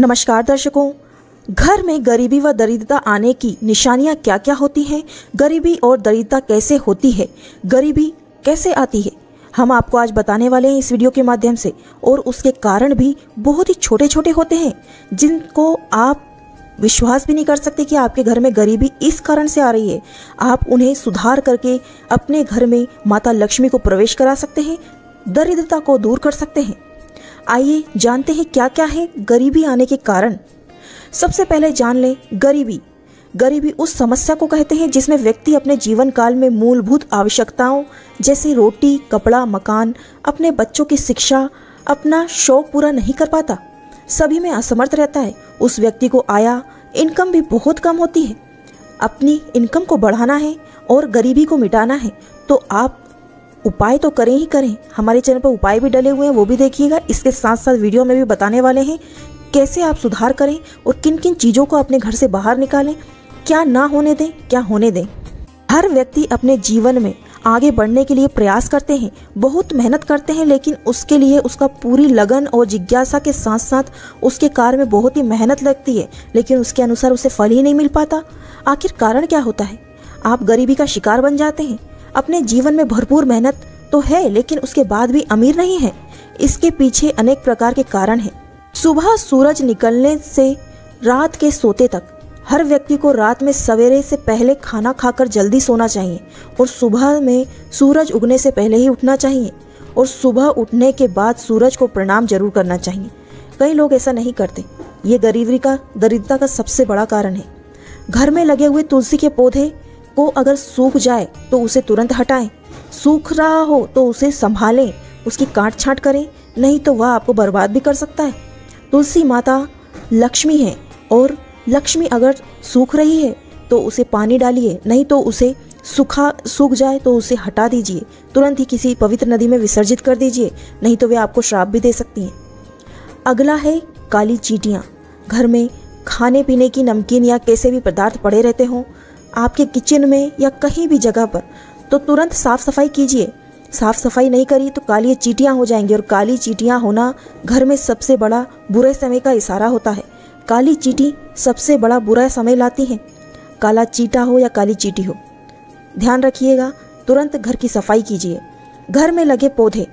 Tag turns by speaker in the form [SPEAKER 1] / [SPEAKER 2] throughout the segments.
[SPEAKER 1] नमस्कार दर्शकों, घर में गरीबी व दरिद्रता आने की निशानियाँ क्या क्या होती हैं? गरीबी और दरिद्रता कैसे होती है? गरीबी कैसे आती है? हम आपको आज बताने वाले हैं इस वीडियो के माध्यम से, और उसके कारण भी बहुत ही छोटे छोटे होते हैं, जिनको आप विश्वास भी नहीं कर सकते कि आपके घर में गरीबी इस कारण से आ रही है। आप उन्हें सुधार करके अपने घर में माता लक्ष्मी को प्रवेश करा सकते हैं, दरिद्रता को दूर कर सकते हैं। आइए जानते हैं क्या क्या है गरीबी आने के कारण। सबसे पहले जान लें गरीबी। गरीबी उस समस्या को कहते हैं जिसमें व्यक्ति अपने जीवन काल में मूलभूत आवश्यकताओं, जैसे रोटी, कपड़ा, मकान, अपने बच्चों की शिक्षा, अपना शौक पूरा नहीं कर पाता। सभी में असमर्थ रहता है। उस व्यक्ति को आया, इनकम भी बहुत कम होती है। अपनी इनकम को बढ़ाना है और गरीबी को मिटाना है। तो आप उपाय तो करें ही करें। हमारे चैनल पर उपाय भी डले हुए हैं, वो भी देखिएगा। इसके साथ साथ वीडियो में भी बताने वाले हैं, कैसे आप सुधार करें और किन किन चीज़ों को अपने घर से बाहर निकालें, क्या ना होने दें, क्या होने दें। हर व्यक्ति अपने जीवन में आगे बढ़ने के लिए प्रयास करते हैं, बहुत मेहनत करते हैं, लेकिन उसके लिए उसका पूरी लगन और जिज्ञासा के साथ साथ उसके कार्य में बहुत ही मेहनत लगती है, लेकिन उसके अनुसार उसे फल ही नहीं मिल पाता। आखिर कारण क्या होता है? आप गरीबी का शिकार बन जाते हैं। अपने जीवन में भरपूर मेहनत तो है, लेकिन उसके बाद भी अमीर नहीं है। इसके पीछे अनेक प्रकार के कारण हैं। सुबह सूरज निकलने से रात के सोते तक हर व्यक्ति को रात में सवेरे से पहले खाना खाकर जल्दी सोना चाहिए और सुबह में सूरज उगने से पहले ही उठना चाहिए और सुबह उठने के बाद सूरज को प्रणाम ज़रूर करना चाहिए। कई लोग ऐसा नहीं करते। ये गरीबी का, दरिद्रता का सबसे बड़ा कारण है। घर में लगे हुए तुलसी के पौधे को अगर सूख जाए तो उसे तुरंत हटाएँ। सूख रहा हो तो उसे संभालें। उसकी काट छाट करें, नहीं तो वह आपको बर्बाद भी कर सकता है। तुलसी माता लक्ष्मी है, और लक्ष्मी अगर सूख रही है तो उसे पानी डालिए, नहीं तो उसे सूखा, सूख जाए तो उसे हटा दीजिए। तुरंत ही किसी पवित्र नदी में विसर्जित कर दीजिए, नहीं तो वे आपको श्राप भी दे सकती हैं। अगला है काली चीटियाँ। घर में खाने पीने की नमकीन या कैसे भी पदार्थ पड़े रहते हों आपके किचन में या कहीं भी जगह पर तो तुरंत साफ़ सफ़ाई कीजिए। साफ़ सफ़ाई नहीं करी तो काली चीटियाँ हो जाएँगी और काली चीटियाँ होना घर में सबसे बड़ा बुरे समय का इशारा होता है। काली चीटी सबसे बड़ा बुरा समय लाती है। काला चीटा हो या काली चीटी हो, ध्यान रखिएगा, तुरंत घर की सफ़ाई कीजिए। घर में लगे पौधे,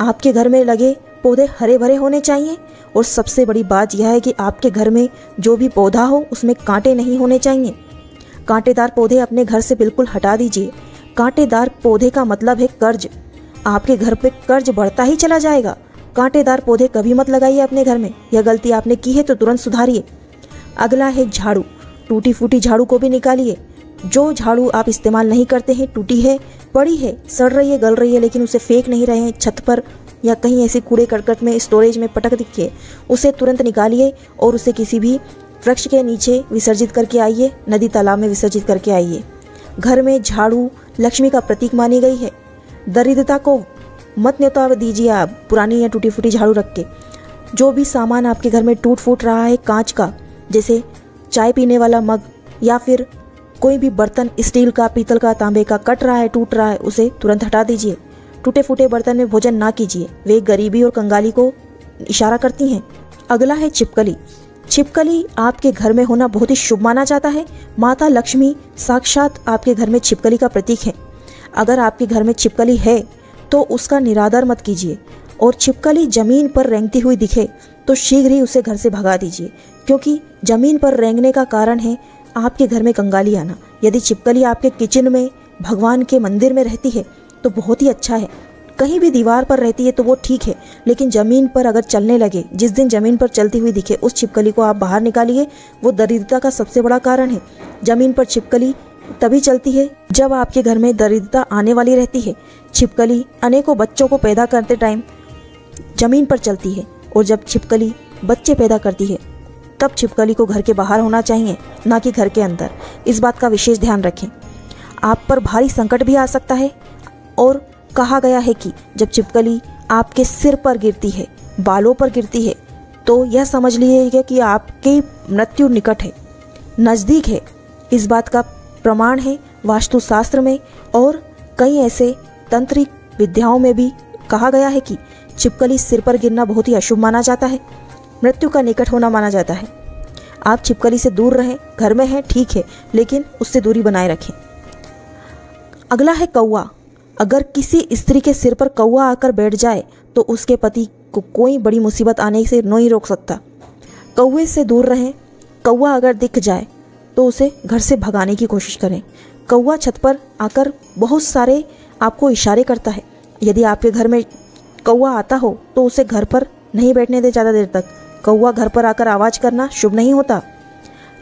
[SPEAKER 1] आपके घर में लगे पौधे हरे भरे होने चाहिए और सबसे बड़ी बात यह है कि आपके घर में जो भी पौधा हो, उसमें कांटे नहीं होने चाहिए। कांटेदार पौधे अपने घर से बिल्कुल हटा दीजिए। कांटेदार पौधे का मतलब है कर्ज। आपके घर पे कर्ज बढ़ता ही चला जाएगा। कांटेदार पौधे कभी मत लगाइए अपने घर में। यह गलती आपने की है तो तुरंत सुधारिए। अगला है झाड़ू। टूटी फूटी झाड़ू को भी निकालिए। जो झाड़ू आप इस्तेमाल नहीं करते हैं, टूटी है, पड़ी है, सड़ रही है, गल रही है, लेकिन उसे फेंक नहीं रहे हैं, छत पर या कहीं ऐसे कूड़े करकट में, स्टोरेज में पटक दिखिए उसे तुरंत निकालिए और उसे किसी भी वृक्ष के नीचे विसर्जित करके आइए, नदी तालाब में विसर्जित करके आइए। घर में झाड़ू, लक्ष्मी का प्रतीक मानी गई है। दरिद्रता को मत न्योता दीजिए आप, पुरानी या टूटी फूटी झाड़ू रख के। जो भी सामान आपके घर में टूट फूट रहा है, कांच का, जैसे चाय पीने वाला मग, या फिर कोई भी बर्तन, स्टील का, पीतल का, तांबे का, कट रहा है, टूट रहा है, उसे तुरंत हटा दीजिए। टूटे फूटे बर्तन में भोजन ना कीजिए। वे गरीबी और कंगाली को इशारा करती हैं। अगला है छिपकली। छिपकली आपके घर में होना बहुत ही शुभ माना जाता है। माता लक्ष्मी साक्षात आपके घर में छिपकली का प्रतीक है। अगर आपके घर में छिपकली है तो उसका निरादर मत कीजिए। और छिपकली ज़मीन पर रेंगती हुई दिखे तो शीघ्र ही उसे घर से भगा दीजिए। क्योंकि ज़मीन पर रेंगने का कारण है आपके घर में कंगाली आना। यदि छिपकली आपके किचन में, भगवान के मंदिर में रहती है तो बहुत ही अच्छा है। कहीं भी दीवार पर रहती है तो वो ठीक है, लेकिन ज़मीन पर अगर चलने लगे, जिस दिन ज़मीन पर चलती हुई दिखे, उस छिपकली को आप बाहर निकालिए, वो दरिद्रता का सबसे बड़ा कारण है। ज़मीन पर छिपकली तभी चलती है, जब आपके घर में दरिद्रता आने वाली रहती है। छिपकली अनेकों बच्चों को पैदा करते टाइम ज़मीन पर चलती है, और जब छिपकली बच्चे पैदा करती है, तब छिपकली को घर के बाहर होना चाहिए, ना कि घर के अंदर। इस बात का विशेष ध्यान रखें। आप पर भारी संकट भी आ सकता है, और कहा गया है कि जब छिपकली आपके सिर पर गिरती है, बालों पर गिरती है तो यह समझ लीजिएगा कि आपकी मृत्यु निकट है। नज़दीक है, इस बात का प्रमाण है वास्तुशास्त्र में और कई ऐसे तंत्रिक विद्याओं में भी कहा गया है कि छिपकली सिर पर गिरना बहुत ही अशुभ माना जाता है, मृत्यु का निकट होना माना जाता है। आप छिपकली से दूर रहें, घर में हैं, ठीक है, लेकिन उससे दूरी बनाए रखें। अगला है कौआ अगर किसी स्त्री के सिर पर कौआ आकर बैठ जाए तो उसके पति को कोई बड़ी मुसीबत आने से नहीं रोक सकता। कौए से दूर रहें। कौआ अगर दिख जाए तो उसे घर से भगाने की कोशिश करें। कौआ छत पर आकर बहुत सारे आपको इशारे करता है। यदि आपके घर में कौआ आता हो तो उसे घर पर नहीं बैठने दे ज़्यादा देर तक। कौआ घर पर आकर आवाज़ करना शुभ नहीं होता।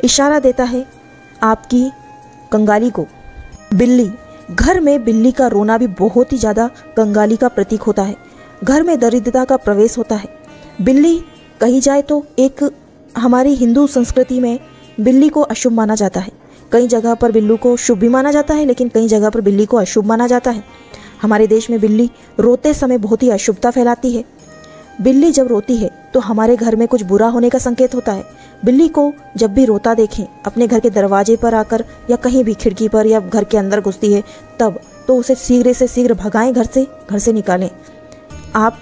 [SPEAKER 1] इशारा देता है आपकी कंगाली को। बिल्ली। घर में बिल्ली का रोना भी बहुत ही ज़्यादा कंगाली का प्रतीक होता है। घर में दरिद्रता का प्रवेश होता है। बिल्ली कही जाए तो एक हमारी हिंदू संस्कृति में बिल्ली को अशुभ माना जाता है। कई जगह पर बिल्लू को शुभ भी माना जाता है, लेकिन कई जगह पर बिल्ली को अशुभ माना जाता है। हमारे देश में बिल्ली रोते समय बहुत ही अशुभता फैलाती है। बिल्ली जब रोती है तो हमारे घर में कुछ बुरा होने का संकेत होता है। बिल्ली को जब भी रोता देखें, अपने घर के दरवाजे पर आकर या कहीं भी खिड़की पर या घर के अंदर घुसती है, तब तो उसे शीघ्र से शीघ्र भगाएँ घर से घर से निकालें। आप,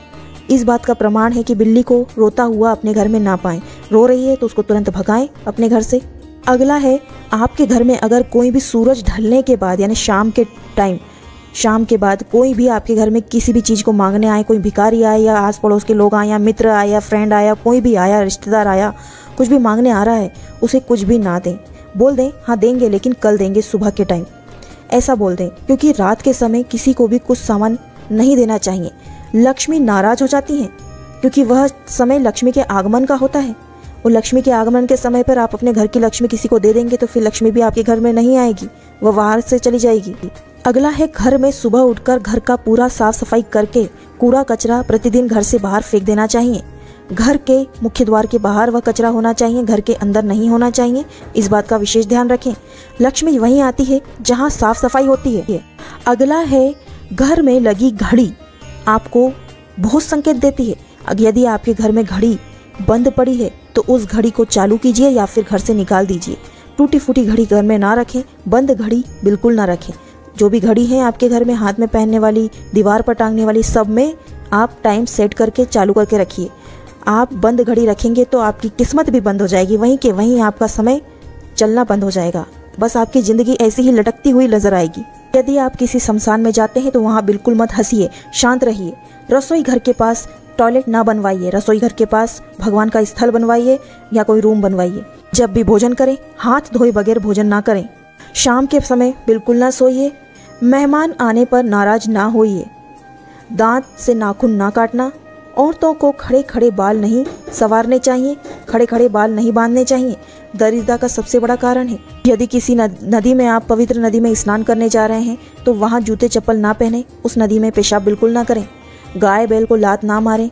[SPEAKER 1] इस बात का प्रमाण है कि बिल्ली को रोता हुआ अपने घर में ना पाएँ। रो रही है तो उसको तुरंत भगाएँ अपने घर से। अगला है, आपके घर में अगर कोई भी सूरज ढलने के बाद, यानी शाम के टाइम शाम के बाद कोई भी आपके घर में किसी भी चीज़ को मांगने आए, कोई भिखारी आए या आस पड़ोस के लोग आए या मित्र आए या फ्रेंड आया कोई भी आया, रिश्तेदार आया, कुछ भी मांगने आ रहा है, उसे कुछ भी ना दें। बोल दें हाँ देंगे, लेकिन कल देंगे, सुबह के टाइम ऐसा बोल दें, क्योंकि रात के समय किसी को भी कुछ सामान नहीं देना चाहिए। लक्ष्मी नाराज़ हो जाती हैं, क्योंकि वह समय लक्ष्मी के आगमन का होता है। और लक्ष्मी के आगमन के समय पर आप अपने घर की लक्ष्मी किसी को दे देंगे तो फिर लक्ष्मी भी आपके घर में नहीं आएगी, वह बाहर से चली जाएगी। अगला है घर में सुबह उठकर घर का पूरा साफ़ सफ़ाई करके कूड़ा कचरा प्रतिदिन घर से बाहर फेंक देना चाहिए। घर के मुख्य द्वार के बाहर वह कचरा होना चाहिए, घर के अंदर नहीं होना चाहिए। इस बात का विशेष ध्यान रखें। लक्ष्मी वहीं आती है जहाँ साफ़ सफ़ाई होती है। अगला है घर में लगी घड़ी। आपको बहुत संकेत देती है। यदि आपके घर में घड़ी बंद पड़ी है तो उस घड़ी को चालू कीजिए या फिर घर से निकाल दीजिए। टूटी फूटी घड़ी घर में ना रखें। बंद घड़ी बिल्कुल ना रखें। जो भी घड़ी है आपके घर में हाथ में पहनने वाली, दीवार पर टांगने वाली, सब में आप टाइम सेट करके, चालू करके रखिए। आप बंद घड़ी रखेंगे तो आपकी किस्मत भी बंद हो जाएगी। वहीं के वहीं आपका समय चलना बंद हो जाएगा। बस आपकी ज़िंदगी ऐसी ही लटकती हुई नज़र आएगी। यदि आप किसी शमशान में जाते हैं तो वहाँ बिल्कुल मत हंसीए, शांत रहिए। रसोई घर के पास टॉयलेट ना बनवाइए। रसोई घर के पास भगवान का स्थल बनवाइए या कोई रूम बनवाइए। जब भी भोजन करें, हाथ धोए बगैर भोजन ना करें। शाम के समय बिल्कुल ना सोइए। मेहमान आने पर नाराज़ ना होइए। दांत से नाखून ना काटना, औरतों को खड़े खड़े बाल नहीं संवारने चाहिए खड़े खड़े बाल नहीं बांधने चाहिए, दरिद्रता का सबसे बड़ा कारण है। यदि किसी नदी में आप पवित्र नदी में स्नान करने जा रहे हैं तो वहाँ जूते चप्पल ना पहने, उस नदी में पेशाब बिल्कुल ना करें, गाय बैल को लात ना मारें।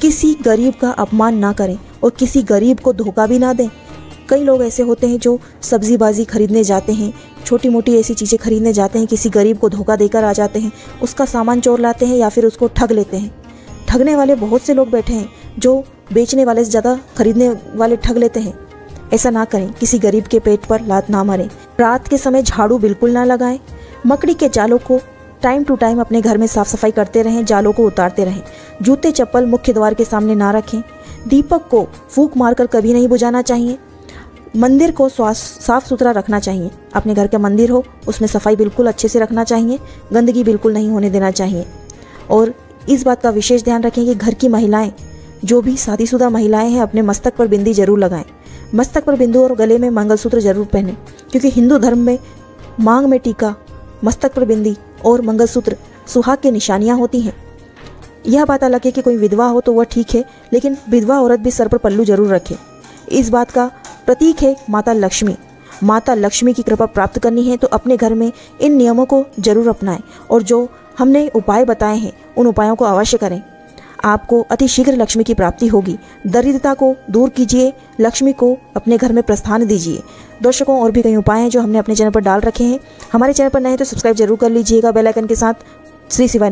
[SPEAKER 1] किसी गरीब का अपमान ना करें और किसी गरीब को धोखा भी ना दें। कई लोग ऐसे होते हैं जो सब्ज़ी बाजी खरीदने जाते हैं छोटी मोटी ऐसी चीज़ें खरीदने जाते हैं, किसी गरीब को धोखा देकर आ जाते हैं, उसका सामान चोर लाते हैं या फिर उसको ठग लेते हैं। ठगने वाले बहुत से लोग बैठे हैं जो बेचने वाले से ज़्यादा खरीदने वाले ठग लेते हैं। ऐसा ना करें, किसी गरीब के पेट पर लात ना मारें। रात के समय झाड़ू बिल्कुल ना लगाएँ। मकड़ी के जालों को टाइम टू टाइम अपने घर में साफ़ सफ़ाई करते रहें, जालों को उतारते रहें। जूते चप्पल मुख्य द्वार के सामने ना रखें। दीपक को फूक मारकर कभी नहीं बुझाना चाहिए। मंदिर को साफ़ सुथरा रखना चाहिए। अपने घर का मंदिर हो, उसमें सफ़ाई बिल्कुल अच्छे से रखना चाहिए, गंदगी बिल्कुल नहीं होने देना चाहिए। और इस बात का विशेष ध्यान रखें कि घर की महिलाएँ, जो भी शादीशुदा महिलाएँ हैं, अपने मस्तक पर बिंदी ज़रूर लगाएँ। मस्तक पर बिंदु और गले में मंगलसूत्र ज़रूर पहने, क्योंकि हिंदू धर्म में मांग में टीका, मस्तक पर बिंदी और मंगलसूत्र सुहाग की निशानियाँ होती हैं। यह बात अलग है कि कोई विधवा हो तो वह ठीक है, लेकिन विधवा औरत भी सर पर पल्लू ज़रूर रखे। इस बात का प्रतीक है माता लक्ष्मी। माता लक्ष्मी की कृपा प्राप्त करनी है तो अपने घर में इन नियमों को ज़रूर अपनाएँ और जो हमने उपाय बताए हैं, उन उपायों को अवश्य करें। आपको अति शीघ्र लक्ष्मी की प्राप्ति होगी। दरिद्रता को दूर कीजिए, लक्ष्मी को अपने घर में प्रस्थान दीजिए। दर्शकों, और भी कई उपाय हैं जो हमने अपने चैनल पर डाल रखे हैं। हमारे चैनल पर नए तो सब्सक्राइब ज़रूर कर लीजिएगा बेलाइकन के साथ। श्री शिवाय